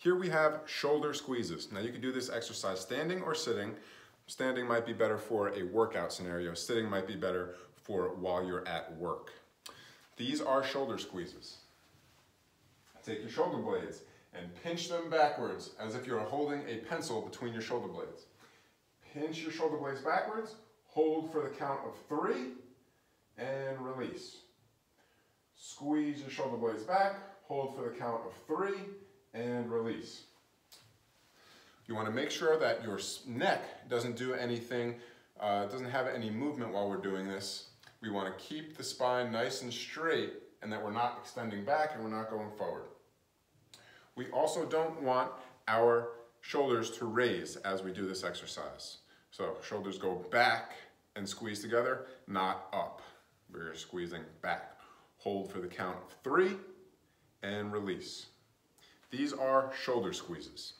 Here we have shoulder squeezes. Now you can do this exercise standing or sitting. Standing might be better for a workout scenario. Sitting might be better for while you're at work. These are shoulder squeezes. Take your shoulder blades and pinch them backwards as if you're holding a pencil between your shoulder blades. Pinch your shoulder blades backwards, hold for the count of three, and release. Squeeze your shoulder blades back, hold for the count of three, and release. You want to make sure that your neck doesn't do anything, uh, doesn't have any movement while we're doing this. We want to keep the spine nice and straight and that we're not extending back and we're not going forward. We also don't want our shoulders to raise as we do this exercise. So shoulders go back and squeeze together, not up. We're squeezing back. Hold for the count of three and release. These are shoulder squeezes.